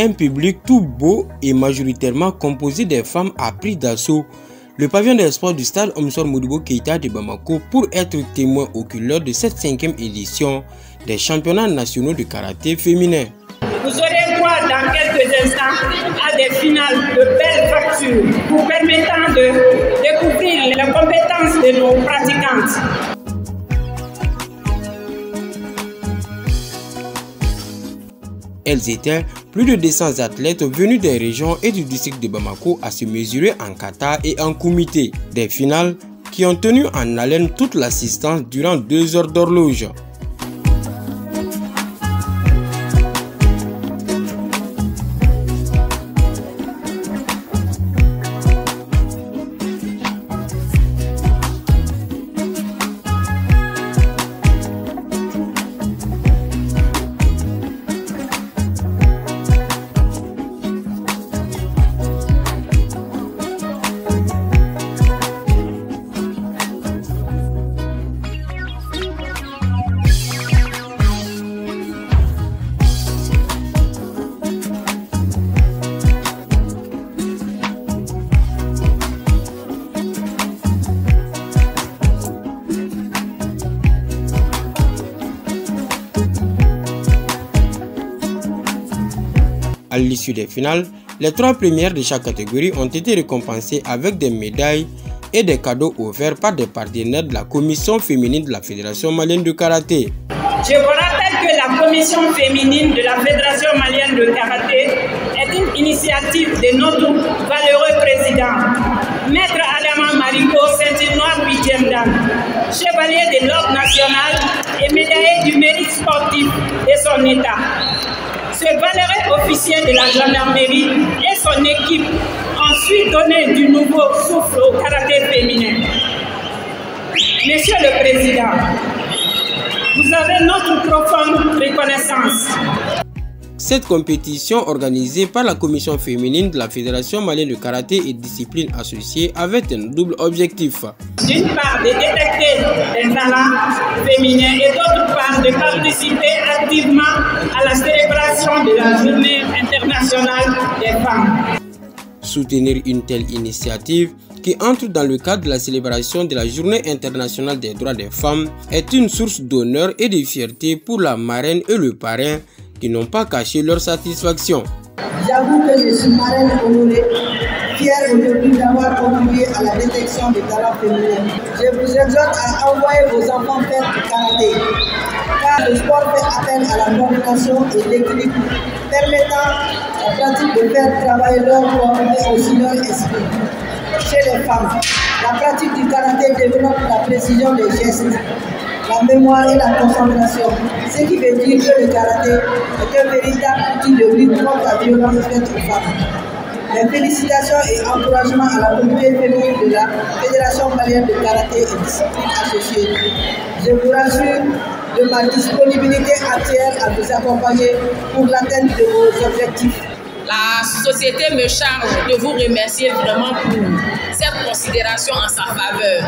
Un public tout beau et majoritairement composé des femmes a pris d'assaut le pavillon des sports du stade Omsor Modibo Keita de Bamako pour être témoin oculaire de cette cinquième édition des championnats nationaux de karaté féminin. Vous aurez droit dans quelques instants à des finales de belles factures vous permettant de découvrir les compétences de nos pratiquantes. Elles étaient plus de 200 athlètes venus des régions et du district de Bamako à se mesurer en kata et en kumité. Des finales qui ont tenu en haleine toute l'assistance durant deux heures d'horloge. À l'issue des finales, les trois premières de chaque catégorie ont été récompensées avec des médailles et des cadeaux offerts par des partenaires de la commission féminine de la Fédération malienne de karaté. Je vous rappelle que la commission féminine de la Fédération malienne de karaté est une initiative de notre valeureux président, Maître Adama Mariko, ceinture noire 8e dame, chevalier de l'ordre national et médaillé du mérite sportif de son État. Ce valeureux officier de la gendarmerie et son équipe ont su donner du nouveau souffle au karaté féminin. Monsieur le Président, vous avez notre profonde reconnaissance. Cette compétition organisée par la commission féminine de la Fédération malienne de karaté et disciplines associées avait un double objectif. D'une part, de détecter les talents féminins et d'autre participer activement à la célébration de la Journée internationale des femmes. Soutenir une telle initiative qui entre dans le cadre de la célébration de la Journée internationale des droits des femmes est une source d'honneur et de fierté pour la marraine et le parrain qui n'ont pas caché leur satisfaction. J'avoue que je suis marraine honorée, fière aujourd'hui d'avoir contribué à la détection des talents féminins. Je vous exhorte à envoyer vos enfants faire du karaté, le sport fait appel à la coordination et l'équilibre, permettant la pratique de faire travailler leur corps et aussi leur esprit. Chez les femmes, la pratique du karaté développe la précision des gestes, la mémoire et la concentration, ce qui veut dire que le karaté est un véritable outil de lutte contre la violence faite aux femmes. Mes félicitations et encouragements à la communauté féminine de la Fédération malienne de karaté et discipline associée. Je vous rassure de ma disponibilité entière à vous accompagner pour l'atteinte de vos objectifs. La société me charge de vous remercier vraiment pour cette considération en sa faveur.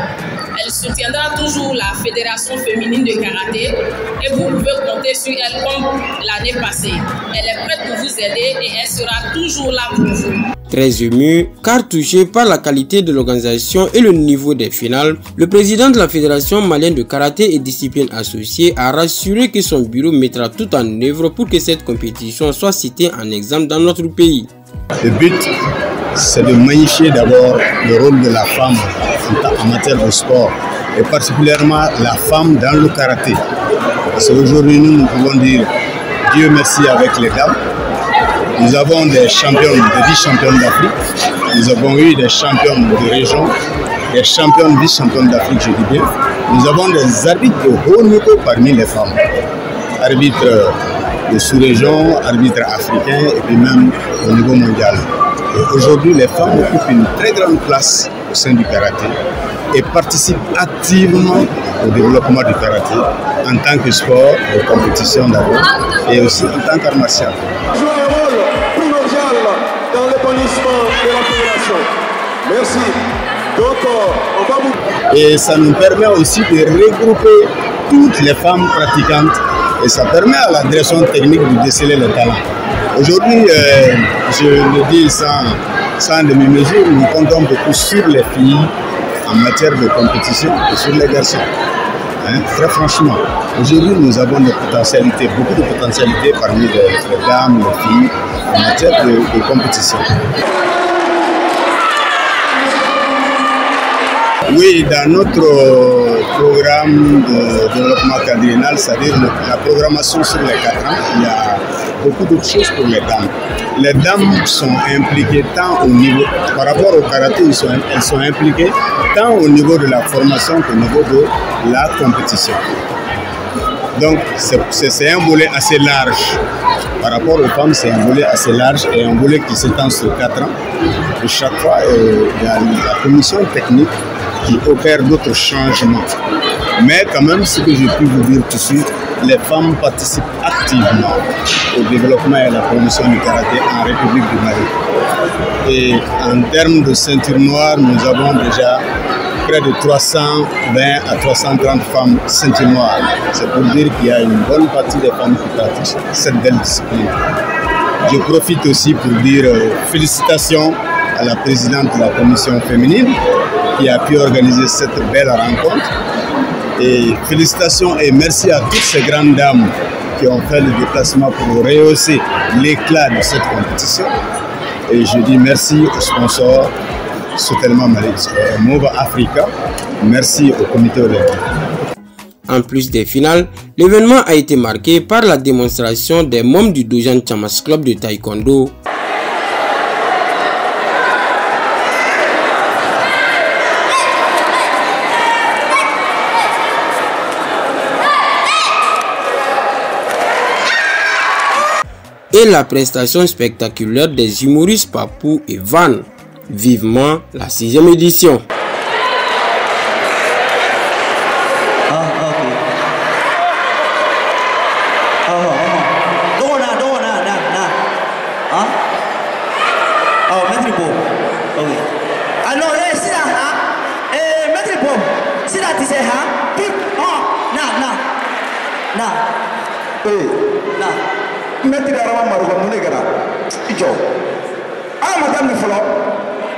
Elle soutiendra toujours la Fédération féminine de karaté et vous pouvez compter sur elle comme l'année passée. Elle est prête pour vous aider et elle sera toujours là pour vous. Très ému, car touché par la qualité de l'organisation et le niveau des finales, le président de la Fédération malienne de karaté et disciplines associées a rassuré que son bureau mettra tout en œuvre pour que cette compétition soit citée en exemple dans notre pays. Le but, c'est de magnifier d'abord le rôle de la femme en matière de sport et particulièrement la femme dans le karaté. Parce qu'aujourd'hui, nous, nous pouvons dire Dieu merci avec les dames. Nous avons des champions, des vice-championnes d'Afrique. Nous avons eu des champions de région, des champions vice-championnes d'Afrique, je dis bien. Nous avons des arbitres de haut niveau parmi les femmes. Arbitres de sous-région, arbitres africains et puis même au niveau mondial. Et aujourd'hui, les femmes occupent une très grande place au sein du karaté et participent activement au développement du karaté en tant que sport de compétition d'abord et aussi en tant qu'art martial. Jouer un rôle primordial dans l'épanouissement Merci. Euh. Et ça nous permet aussi de regrouper toutes les femmes pratiquantes et ça permet à la direction technique de déceler les talents. Aujourd'hui, euh, je le dis sans, sans demi-mesure, nous comptons beaucoup sur les filles en matière de compétition et sur les garçons. Hein, très franchement, aujourd'hui nous avons des potentialités, beaucoup de potentialités parmi les, dames, les filles en matière de compétition. Oui, dans notre programme de développement quadriennal, c'est-à-dire la programmation sur les quatre ans, il y a beaucoup d'autres choses pour les dames. Les dames sont impliquées tant au niveau, par rapport au karaté, elles sont, elles sont impliquées tant au niveau de la formation qu'au niveau de la compétition. Donc c'est un volet assez large. Par rapport aux femmes, c'est un volet assez large et un volet qui s'étend sur quatre ans. Et chaque fois, euh, il y a la commission technique qui opère d'autres changements. Mais quand même, ce que je peux vous dire tout de suite, les femmes participent activement au développement et à la promotion du karaté en République du Mali. Et en termes de ceinture noire, nous avons déjà près de 320 à 330 femmes ceinture noires. C'est pour dire qu'il y a une bonne partie des femmes qui pratiquent cette belle discipline. Je profite aussi pour dire euh, félicitations à la présidente de la commission féminine qui a pu organiser cette belle rencontre. Et félicitations et merci à toutes ces grandes dames qui ont fait le déplacement pour rehausser l'éclat de cette compétition. Et je dis merci aux sponsors, Soutellement euh, Mova Africa, merci au comité olympique. En plus des finales, l'événement a été marqué par la démonstration des membres du Dojan Chamas Club de Taekwondo et la prestation spectaculaire des humoristes Papou et Van. Vivement la sixième édition. Mɛtiri arama marugo mun de kɛra i jɔ ala ma daminɛ fɔlɔ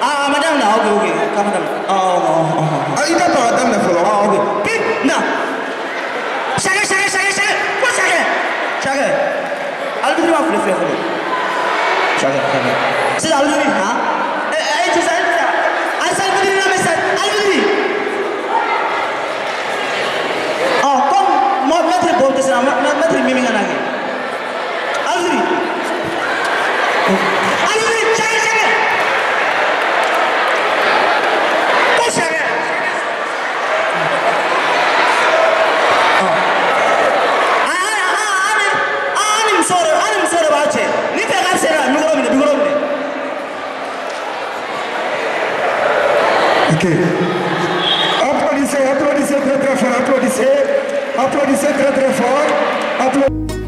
aa ma daminɛ ok ok k'a ma daminɛ i t'a to a daminɛ fɔlɔ ok bi na sakɛ sakɛ sakɛ sakɛ ko sakɛ sakɛ alibiri ma filɛ filɛ fɔlɔ sakɛ sakɛ sisan alibiri han ɛ ɛ sisan sisan alisa alibiri na mɛ sisan alibiri ɔ comme mɔ mɛtiri bɔ tɛ sisan mɛtiri min ka na kɛ Applaudissez, applaudissez très très fort, applaudissez, applaudissez très très fort. Applaudissez.